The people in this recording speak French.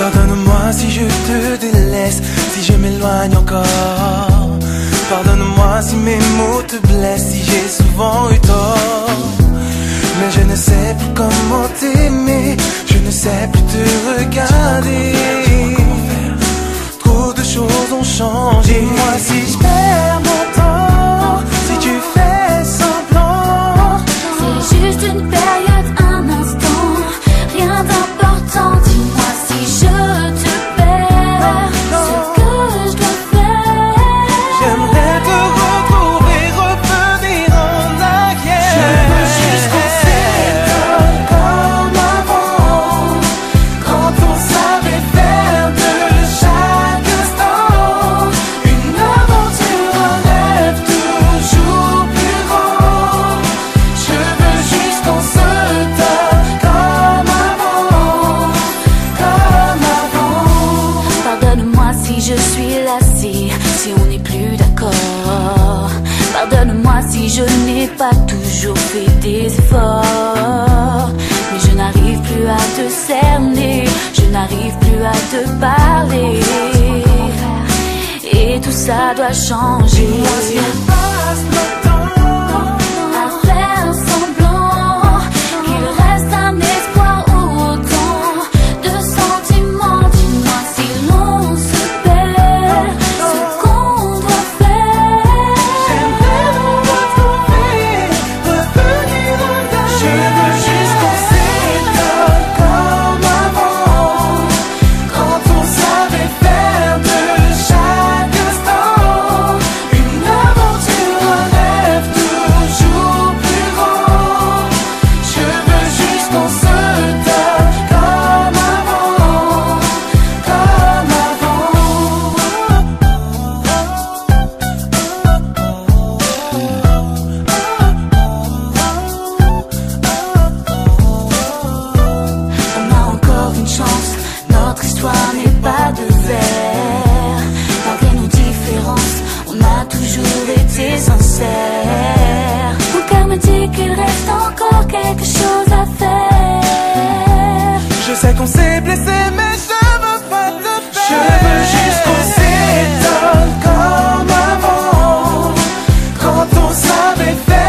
Pardonne-moi si je te délaisse, si je m'éloigne encore. Pardonne-moi si mes mots te blessent, si j'ai souvent eu tort. Mais je ne sais plus comment t'aimer, je ne sais plus te regarder. Trop de choses ont changé. Moi si je perds Si je suis lassée, si on n'est plus d'accord. Pardonne-moi si je n'ai pas toujours fait des efforts. Mais je n'arrive plus à te cerner, je n'arrive plus à te parler. Et tout ça doit changer. toi mais pas de verre. Malgré nos différences, on a toujours été sincères. Mon cœur me dit qu'il reste encore quelque chose à faire. Je sais qu'on s'est blessé, mais je veux pas te faire. Je veux juste qu'on s'étonne comme avant, quand on savait faire.